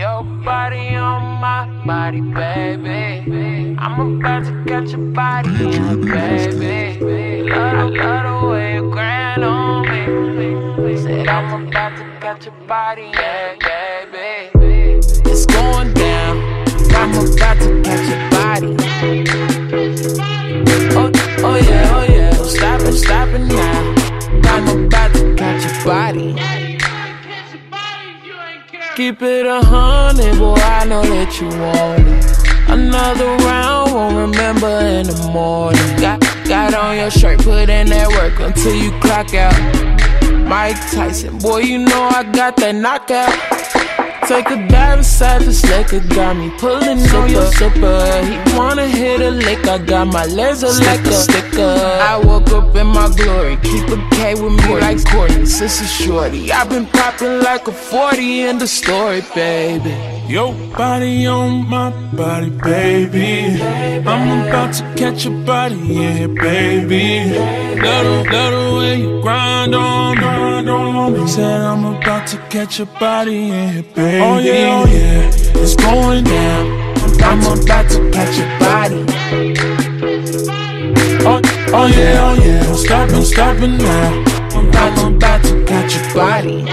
Your body on my body, baby. I'm about to catch your body, yeah, baby. Love, love the way you grind on me. Said I'm about to catch your body, yeah, baby. It's going down. I'm about to catch your Keep it a hundred, boy, I know that you want it. Another round, won't remember in the morning. Got, got on your shirt, put in that work until you clock out. Mike Tyson, boy, you know I got that knockout. Take a dive inside the slicker, got me pulling on your zipper. He wanna hit a lick, I got my legs up like a sticker. I woke up in my glory, keep a K with me like Courtney, sister shorty. i been popping like a 40 in the story, baby. Your body on my body, baby. I'm about to catch your body, yeah, baby. Love the way you grind on me. Said I'm about to catch your body, yeah, baby. Oh yeah, oh yeah, it's going down. I'm about to catch your body. Oh, oh yeah, oh yeah, I'm stopping, stopping now. I'm about to catch your body.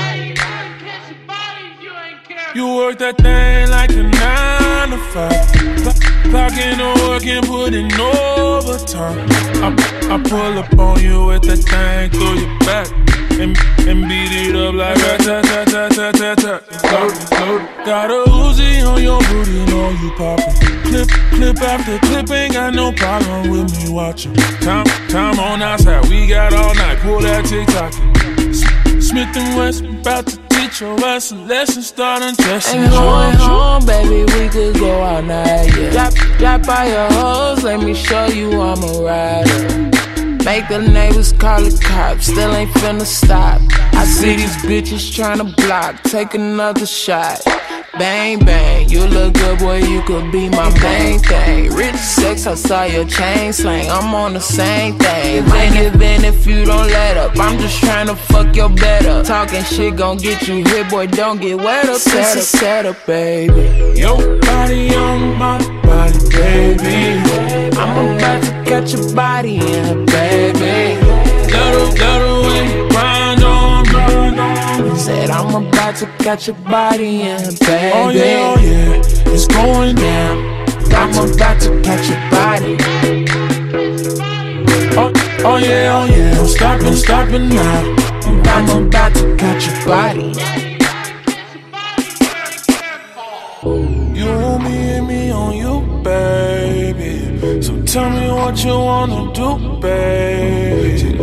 You work that thing like a nine to five. Clocking and putting overtime. I, I pull up on you with that thing through your back. And, and beat it up like rat tat tat tat tat tat tat. Load, load. Got a Uzi on your booty, know you poppin'. Clip, clip after clip, ain't got no problem with me watching. Time, time on outside, we got all night. Pull that TikTok. Smith and Wesson, about to teach your ass a lesson, start undressing. Ain't going home, baby, we could go all night, yeah. Drop, drop by your hoes, let me show you I'm a rider. Make the neighbors call the cops, still ain't finna stop. I see these bitches tryna block, take another shot. Bang bang, you look good, boy, you could be my bang thing. Rich sex, I saw your chain slang, I'm on the same thing. Then even if you don't let up, I'm just trying to fuck your better. Talking shit gon' get you hit, boy, don't get wet up. Set up, set up, baby. Your body on my body, baby. I'm about to catch your body, yeah, baby. Said I'm about to catch your body, yeah, baby. Oh yeah, oh yeah, it's going down. I'm about to catch your body. Oh, oh yeah, oh yeah, I'm stopping, stopping now. I'm about to catch your body. You want me and me on you, baby. So tell me what you wanna do, baby.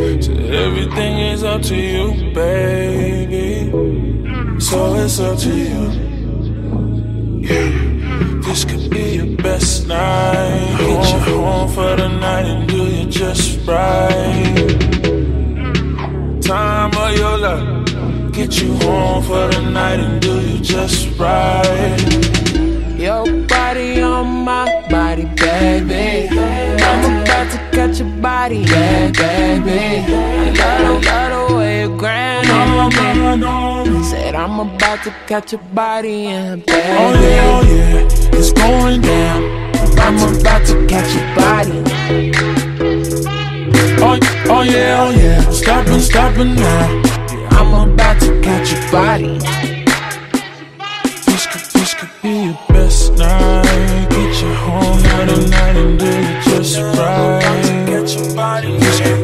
Everything is up to you, baby. So it's up to you. Yeah. This could be your best night. Get you home for the night and do you just right. Time of your life. Get you home for the night and do you just right. Your body on my body, baby. I'm about to catch your body, yeah, baby. Said I'm about to catch your body, yeah, baby. Oh yeah, oh yeah, it's going down. I'm about to catch your body. Oh, oh yeah, oh yeah, stopping, stopping now. I'm about to catch your body. This could, this could be your best night. Get you home night night and do it just right. This could, this could be your